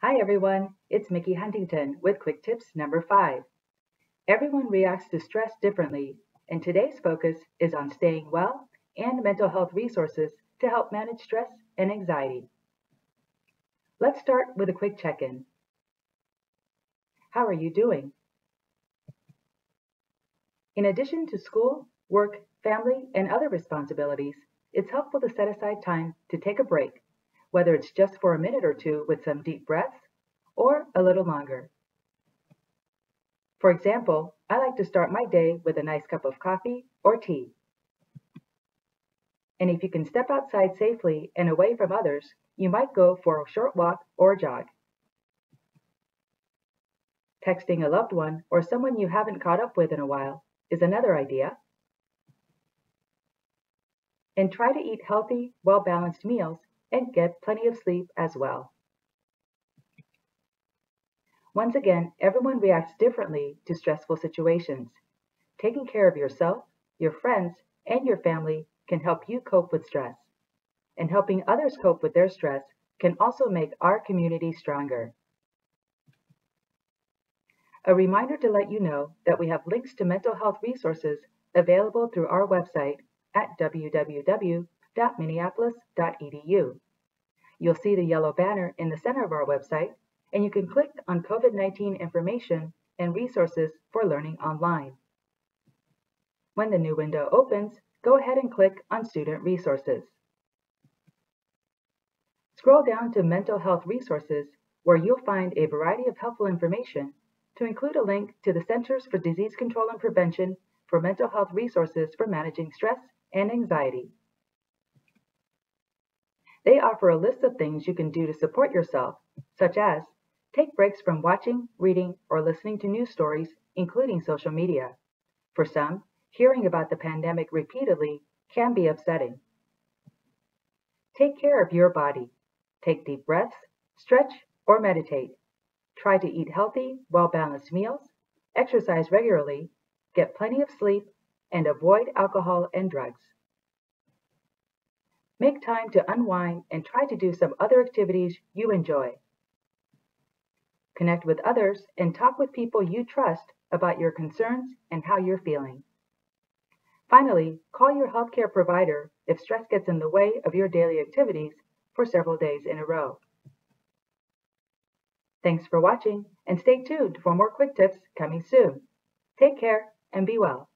Hi everyone, it's Mickey Huntington with Quick Tips number 5. Everyone reacts to stress differently, and today's focus is on staying well and mental health resources to help manage stress and anxiety. Let's start with a quick check-in. How are you doing? In addition to school, work, family, and other responsibilities, it's helpful to set aside time to take a break whether it's just for a minute or two with some deep breaths or a little longer. For example, I like to start my day with a nice cup of coffee or tea. And if you can step outside safely and away from others, you might go for a short walk or jog. Texting a loved one or someone you haven't caught up with in a while is another idea. And try to eat healthy, well-balanced meals and get plenty of sleep as well. Once again, everyone reacts differently to stressful situations. Taking care of yourself, your friends, and your family can help you cope with stress. And helping others cope with their stress can also make our community stronger. A reminder to let you know that we have links to mental health resources available through our website at www www.minneapolis.edu. You'll see the yellow banner in the center of our website, and you can click on COVID-19 information and resources for learning online. When the new window opens, go ahead and click on Student Resources. Scroll down to Mental Health Resources, where you'll find a variety of helpful information to include a link to the Centers for Disease Control and Prevention for mental health resources for managing stress and anxiety. They offer a list of things you can do to support yourself, such as take breaks from watching, reading, or listening to news stories, including social media. For some, hearing about the pandemic repeatedly can be upsetting. Take care of your body. Take deep breaths, stretch, or meditate. Try to eat healthy, well-balanced meals, exercise regularly, get plenty of sleep, and avoid alcohol and drugs. Make time to unwind and try to do some other activities you enjoy. Connect with others and talk with people you trust about your concerns and how you're feeling. Finally, call your healthcare provider if stress gets in the way of your daily activities for several days in a row. Thanks for watching and stay tuned for more quick tips coming soon. Take care and be well.